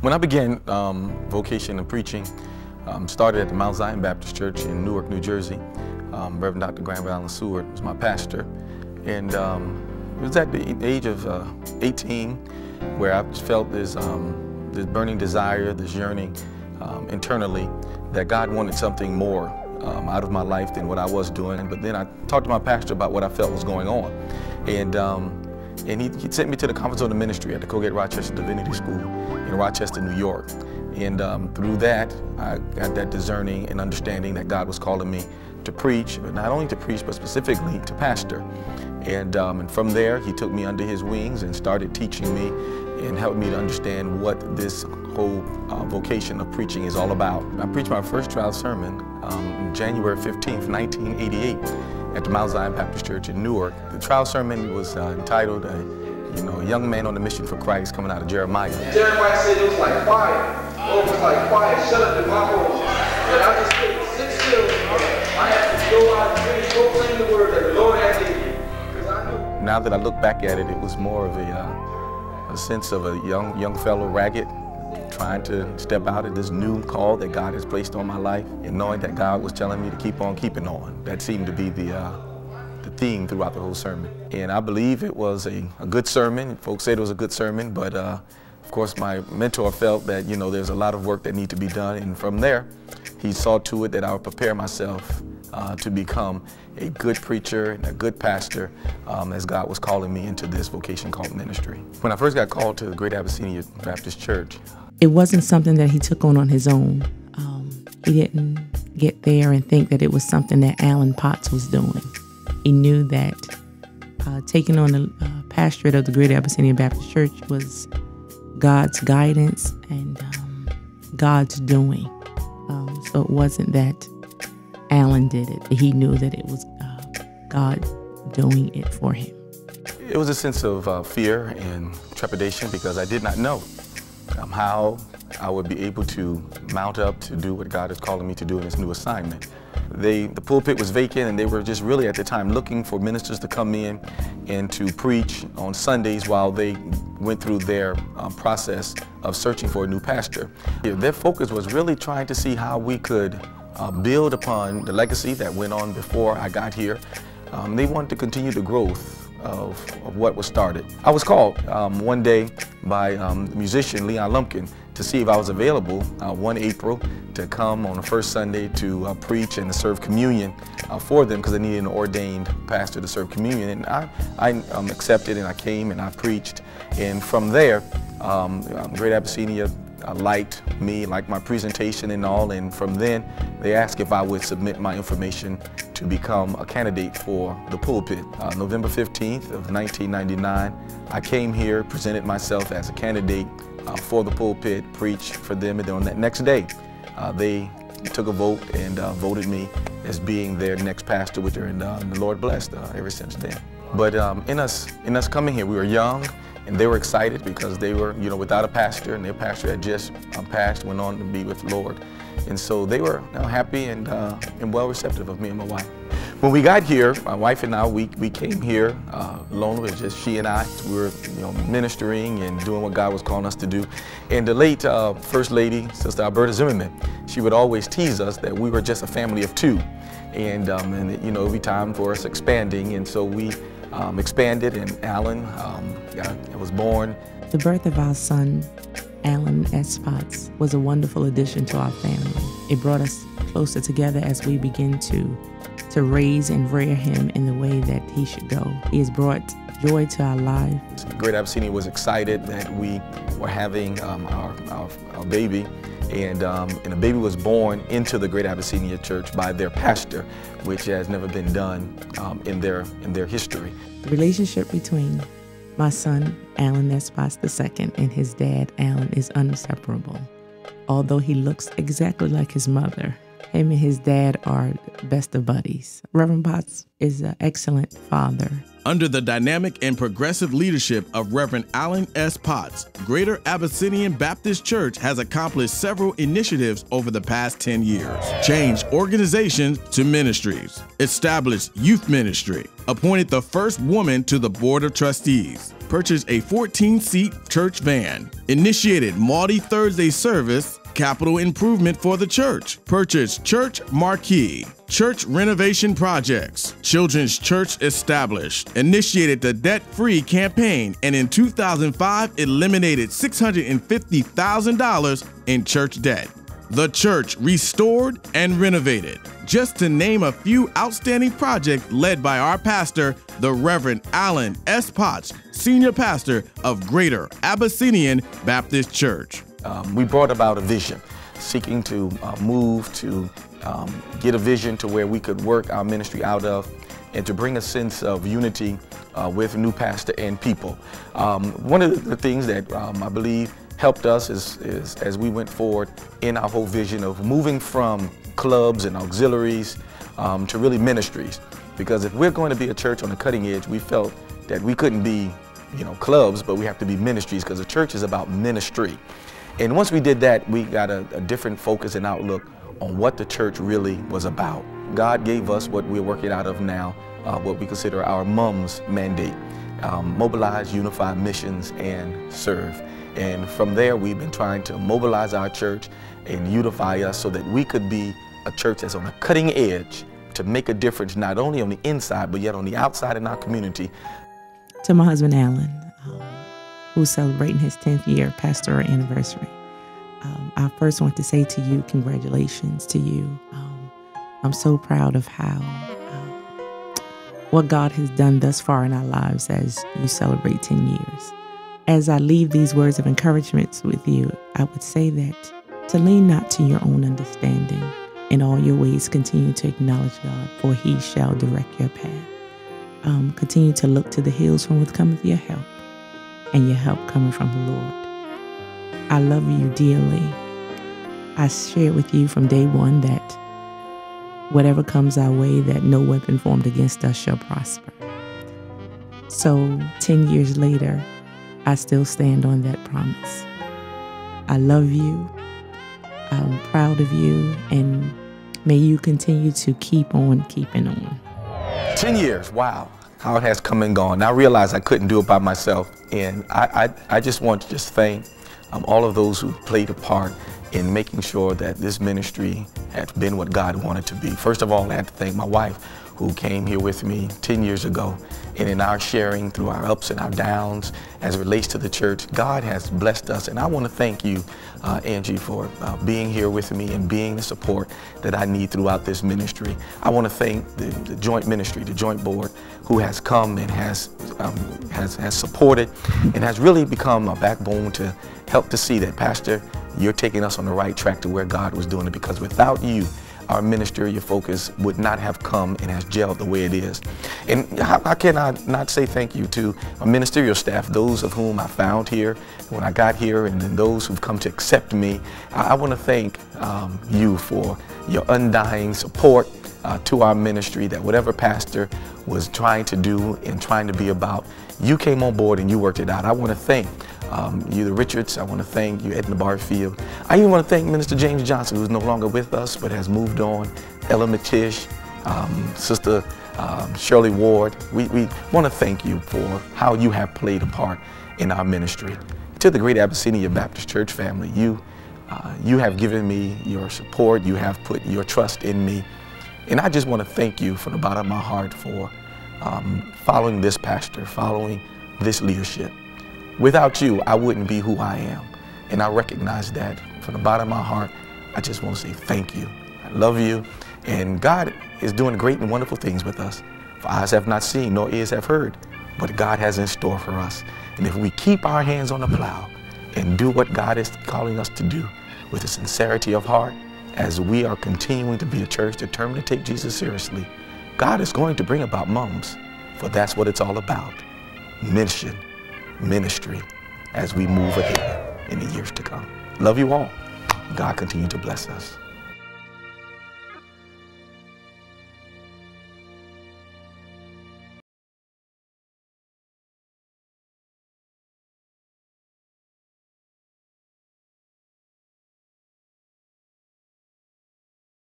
When I began um, vocation and preaching, um, started at the Mount Zion Baptist Church in Newark, New Jersey. Um, Reverend Dr. Granville Allen Seward was my pastor. And um, it was at the age of uh, 18 where I felt this, um, this burning desire, this yearning um, internally that God wanted something more out of my life than what I was doing. But then I talked to my pastor about what I felt was going on. And, and he, he sent me to the Conference on the Ministry at the Colgate Rochester Divinity School in Rochester, New York. And um, through that, I got that discerning and understanding that God was calling me to preach, but not only to preach, but specifically to pastor. And, um, and from there, he took me under his wings and started teaching me and helped me to understand what this whole uh, vocation of preaching is all about. I preached my first trial sermon um, January 15th, 1988 at the Mount Zion Baptist Church in Newark. The trial sermon was uh, entitled, uh, you know, A Young Man on the Mission for Christ coming out of Jeremiah. Jeremiah said it was like fire. Oh, it was like fire Shut up in my voice. And I just sit, sit still. I have to go out and preach, proclaim the word that the Lord has in me. Because I know. Now that I look back at it, it was more of a, uh, a sense of a young, young fellow, ragged, trying to step out of this new call that God has placed on my life and knowing that God was telling me to keep on keeping on. That seemed to be the, uh, the theme throughout the whole sermon. And I believe it was a, a good sermon. Folks said it was a good sermon, but uh, of course my mentor felt that, you know, there's a lot of work that need to be done. And from there, he saw to it that I would prepare myself uh, to become a good preacher and a good pastor um, as God was calling me into this vocation called ministry. When I first got called to the Great Abyssinia Baptist Church, it wasn't something that he took on on his own. Um, he didn't get there and think that it was something that Allen Potts was doing. He knew that uh, taking on the uh, pastorate of the Great Abyssinia Baptist Church was God's guidance and um, God's doing. Um, so it wasn't that Allen did it. He knew that it was uh, God doing it for him. It was a sense of uh, fear and trepidation because I did not know um, how I would be able to mount up to do what God is calling me to do in this new assignment. They, the pulpit was vacant and they were just really at the time looking for ministers to come in and to preach on Sundays while they went through their um, process of searching for a new pastor. Their focus was really trying to see how we could uh, build upon the legacy that went on before I got here. Um, they wanted to continue the growth of, of, what was started. I was called um, one day by um, musician Leon Lumpkin to see if I was available uh, one April to come on the first Sunday to uh, preach and to serve communion uh, for them because they needed an ordained pastor to serve communion. And I, I um, accepted and I came and I preached. And from there, um, um, Great Abyssinia liked me, liked my presentation and all, and from then they asked if I would submit my information to become a candidate for the pulpit. Uh, November 15th of 1999, I came here, presented myself as a candidate uh, for the pulpit, preached for them, and then on that next day, uh, they took a vote and uh, voted me as being their next pastor, which and uh, the Lord blessed ever since then. But um, in us, in us coming here, we were young, and they were excited because they were, you know, without a pastor, and their pastor had just um, passed, went on to be with the Lord. And so they were you know, happy and, uh, and well receptive of me and my wife. When we got here, my wife and I, we, we came here uh, alone. It was just she and I. We were you know, ministering and doing what God was calling us to do. And the late uh, First Lady, Sister Alberta Zimmerman, she would always tease us that we were just a family of two. And, um, and you know, every time for us expanding. And so we um, expanded, and Allen um, was born. The birth of our son, Allen S. Potts, was a wonderful addition to our family. It brought us closer together as we begin to to raise and rear him in the way that he should go. He has brought joy to our lives. Great Abyssinia was excited that we were having um, our, our, our, baby, and, um, and baby was born into the Great Abyssinia Church by their pastor, which has never been done um, in, their, in their history. The relationship between my son, Allen S. II, and his dad, Allen, is inseparable. Although he looks exactly like his mother, him and his dad are best of buddies. Reverend Potts is an excellent father. Under the dynamic and progressive leadership of Reverend Allen S. Potts, Greater Abyssinian Baptist Church has accomplished several initiatives over the past 10 years. Changed organizations to ministries, established youth ministry, appointed the first woman to the Board of Trustees, purchased a 14 seat church van, initiated Maundy Thursday service, capital improvement for the church, purchased church marquee, church renovation projects, children's church established, initiated the debt free campaign, and in 2005 eliminated $650,000 in church debt. The church restored and renovated, just to name a few outstanding projects led by our pastor, the Reverend Allen S. Potts, senior pastor of Greater Abyssinian Baptist Church. Um, we brought about a vision, seeking to uh, move to um, get a vision to where we could work our ministry out of and to bring a sense of unity uh, with new pastor and people. Um, one of the things that um, I believe helped us is, is, as we went forward in our whole vision of moving from clubs and auxiliaries um, to really ministries. Because if we're going to be a church on the cutting edge, we felt that we couldn't be, you know, clubs, but we have to be ministries because the church is about ministry. And once we did that, we got a, a different focus and outlook on what the church really was about. God gave us what we're working out of now, uh, what we consider our MUMS mandate, um, mobilize, unify missions, and serve. And from there, we've been trying to mobilize our church and unify us so that we could be a church that's on a cutting edge to make a difference not only on the inside, but yet on the outside in our community. To my husband, Allen, who's celebrating his 10th year pastoral anniversary, um, I first want to say to you, congratulations to you. Um, I'm so proud of how um, what God has done thus far in our lives as you celebrate 10 years. As I leave these words of encouragement with you, I would say that to lean not to your own understanding. In all your ways, continue to acknowledge God, for he shall direct your path. Um, continue to look to the hills from which cometh your help, and your help coming from the Lord. I love you dearly. I shared with you from day one that whatever comes our way, that no weapon formed against us shall prosper. So, 10 years later, I still stand on that promise. I love you. I'm proud of you. And may you continue to keep on keeping on. 10 years, wow, how it has come and gone. I realized I couldn't do it by myself. And I, I, I just want to just thank um, all of those who played a part in making sure that this ministry has been what God wanted to be. First of all, I have to thank my wife who came here with me 10 years ago. And in our sharing through our ups and our downs as it relates to the church, God has blessed us. And I want to thank you, uh, Angie, for uh, being here with me and being the support that I need throughout this ministry. I want to thank the, the joint ministry, the joint board, who has come and has, um, has, has supported and has really become a backbone to help to see that, Pastor, you're taking us on the right track to where God was doing it because without you, our ministerial focus would not have come and has gelled the way it is. And how, how can I not say thank you to our ministerial staff, those of whom I found here when I got here, and then those who've come to accept me. I, I want to thank um, you for your undying support uh, to our ministry that whatever pastor was trying to do and trying to be about, you came on board and you worked it out. I want to thank um, you, the Richards. I want to thank you, Edna Barfield. I even want to thank Minister James Johnson, who's no longer with us but has moved on. Ella Matish, um, Sister um, Shirley Ward. We, we want to thank you for how you have played a part in our ministry. To the Great Abyssinia Baptist Church family, you, uh, you have given me your support. You have put your trust in me. And I just want to thank you from the bottom of my heart for um, following this pastor, following this leadership. Without you, I wouldn't be who I am. And I recognize that from the bottom of my heart. I just want to say thank you. I love you. And God is doing great and wonderful things with us. For eyes have not seen, nor ears have heard, what God has in store for us. And if we keep our hands on the plow and do what God is calling us to do with a sincerity of heart, as we are continuing to be a church determined to take Jesus seriously, God is going to bring about mums, for that's what it's all about. Mission ministry as we move ahead in the years to come. Love you all. God continue to bless us.